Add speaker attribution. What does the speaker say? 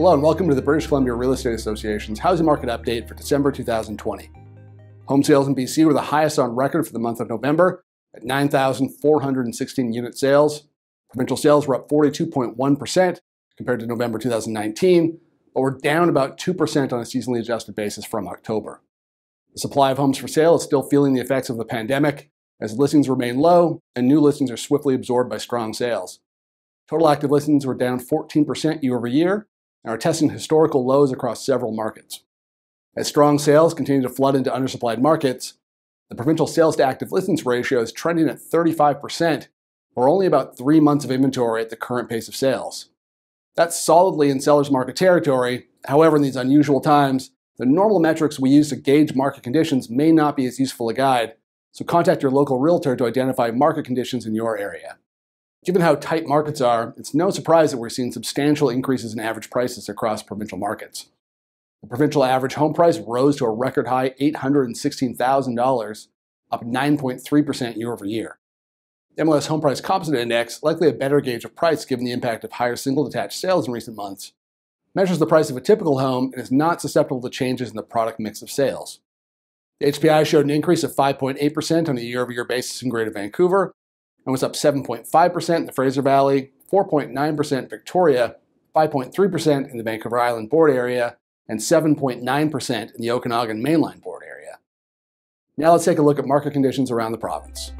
Speaker 1: Hello and welcome to the British Columbia Real Estate Association's housing market update for December 2020. Home sales in BC were the highest on record for the month of November at 9,416 unit sales. Provincial sales were up 42.1% compared to November 2019, but were down about 2% on a seasonally adjusted basis from October. The supply of homes for sale is still feeling the effects of the pandemic as listings remain low and new listings are swiftly absorbed by strong sales. Total active listings were down 14% year over year and are testing historical lows across several markets. As strong sales continue to flood into undersupplied markets, the provincial sales to active listings ratio is trending at 35%, or only about three months of inventory at the current pace of sales. That's solidly in seller's market territory. However, in these unusual times, the normal metrics we use to gauge market conditions may not be as useful a guide, so contact your local realtor to identify market conditions in your area. Given how tight markets are, it's no surprise that we're seeing substantial increases in average prices across provincial markets. The provincial average home price rose to a record high $816,000, up 9.3% year over year. The MLS Home Price Composite Index, likely a better gauge of price given the impact of higher single detached sales in recent months, measures the price of a typical home and is not susceptible to changes in the product mix of sales. The HPI showed an increase of 5.8% on a year over year basis in Greater Vancouver and was up 7.5% in the Fraser Valley, 4.9% in Victoria, 5.3% in the Vancouver Island Board area, and 7.9% in the Okanagan Mainline Board area. Now let's take a look at market conditions around the province.